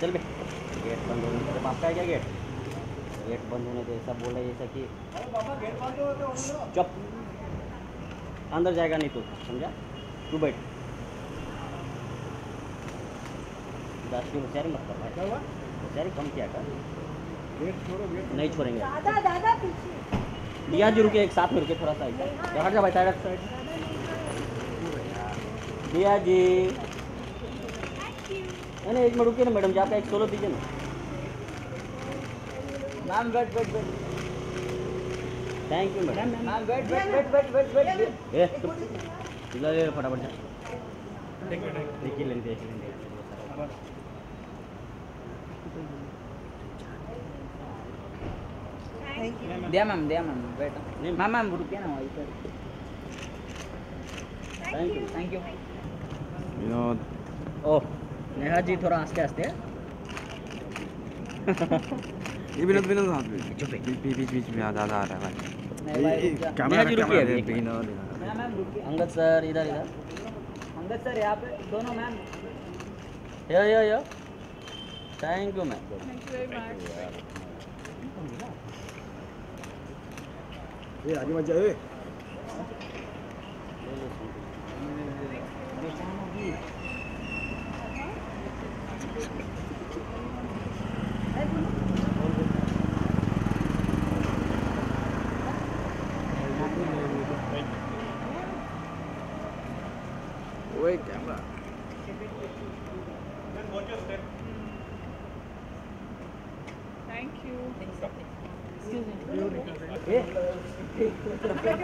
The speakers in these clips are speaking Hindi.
चल बे। गेट बंद होने तेरे बाप का है क्या गेट। गेट बंद होने तो ऐसा बोल रहा है जैसा कि चुप। अंदर जाएगा नहीं तू समझा? तू बैठ। दस की होशियारी मत कर भाई। होशियारी कम किया कर। गेट छोड़ो गेट नहीं छोड़ेंगे। दादा दादा पीछे। दिया जी रुके एक साथ में रुके थोड़ा सा हट जा भाई साइड साइड दिया जी। नहीं एक मिनट रुकिए ना मैडम जाकर एक सोलो दीजिए ना। Ma'am wait wait wait thank you madam ma'am wait wait wait wait wait wait ए चुप। ले ले फटाफट जा देखिए लेंगे देख लेंगे। दिया मैम दिया मैम नहीं। मैम मैम रुकिए ना वहीं पर। Thank you thank you Vinod. Oh. Neha ji थोड़ा आस्ते आस्ते ये विनोद विनोद हाथ में चुप है। बीच बीच बीच में ज़्यादा आ रहा है भाई। कैमरा दे, विनोद मैम मैम रुकिए अंगद सर इधर इधर अंगद सर यहाँ पे दोनों ma'am yo yo yo thank you ma'am thank you very much ए आगे मत ओए कैमरा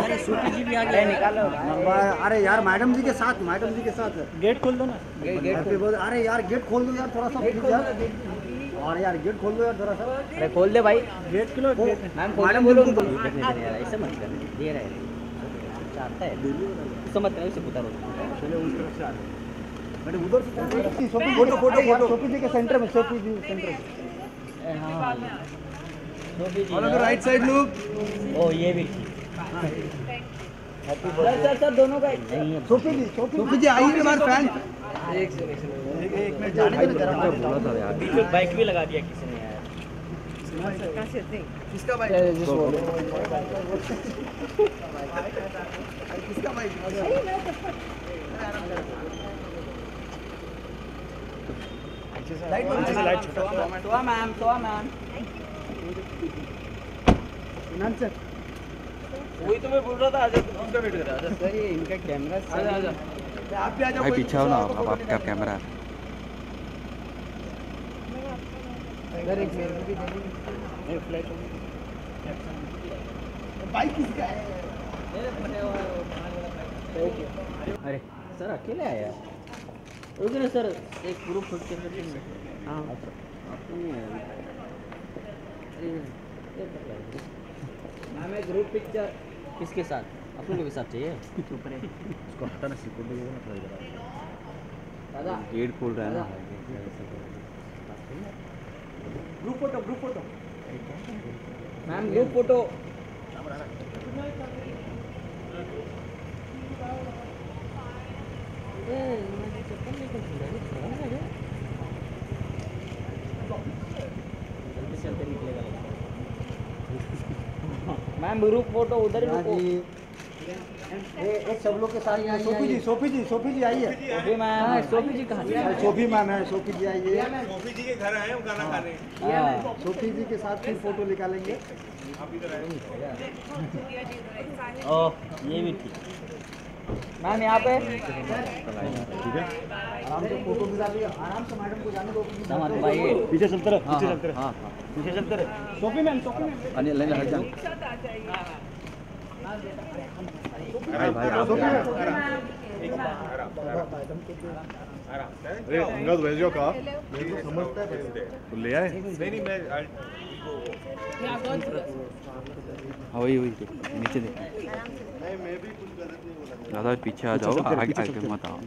अरे सूफी जी भी आ गए निकालो अरे यार मैडम जी के साथ मैडम जी के साथ। गेट खोल दो ना। गेट गेट हैप्पी अरे यार गेट खोल दो यार थोड़ा सा प्लीज़ यार। और यार गेट खोल दो यार थोड़ा सा। अरे खोल दे भाई। गेट के लो मैम मैडम बोलो। ऐसे मत कर दे रहा है। चाहता है समझ रहे उसे उतारो चलो उस तरफ़ से आ रहे हैं। मैडम उधर से photo photo. Photo Sophie ji के सेंटर में सोफी जी सेंटर में। हाँ Sophie ji right side look ओ ये भी सर सर सर दोनों का एक Sophie ji Sophie Sophie ji आइए हमारे फ़ैन एक मिनट जाने दो बोला था यार। बाइक भी लगा दिया किसी ने। मैम सोआ मैम नाम से वही तो मैं बोल रहा था आजा किसका वेट कर रहा सर ये इनका कैमरा आजा आजा आप भी आ जाओ भाई पीछे आओ ना अब आपका कैमरा है इधर एक मेरे को भी दे दीजिए बाइक किसका है? अरे सर अकेले आया रुकिए ना सर। एक ग्रुप फ़ोटो हाँ। नहीं कर रहा है। मैम एक ग्रुप पिक्चर किसके साथ? आप लोगों के साथ चाहिए? चुप रहे उसको हटाना सीखो ना थोड़ा इधर दादा। गेट खोल रहा है ना group photo group photo ma'am group photo ma'am group photo उधर ही रुको। एक सब लोग के साथ में Sophie ji Sophie ji Sophie ji आइए। Sophie ma'am. सोफी जी कहाँ सोफी मैम है सोफी जी आइए। सोफी जी के घर आए हम गाना खा रहे हैं। हाँ सोफी जी के साथ फिर फ़ोटो निकालेंगे। ओह ये भी ठीक। मैम यहाँ पे? आराम से फ़ोटो खिंचा लीजिए आराम से मैडम को जाने दो। पीछे चलते रहो हाँ पीछे हाँ चलते रहो हाँ हाँ पीछे चलते रहो Sophie ma'am Sophie ma'am. Anil हट जा। अंगद भेजो का है तो ले आए हाँ वही वही नीचे देख ज़्यादा पीछे आ जाओ आगे आगे मत आओ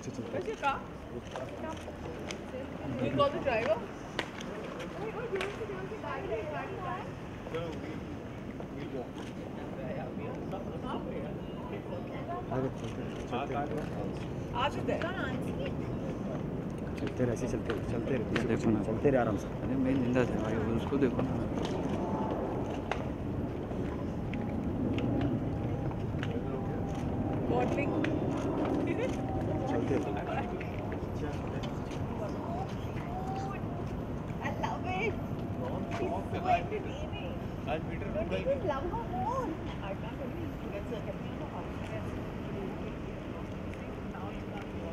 चलते रहे ऐसे चलते रहे चलते रहे देखो ना चलते रहे आराम से अरे मैं ज़िंदा था भाई उसको देखो ना I love it. Even love her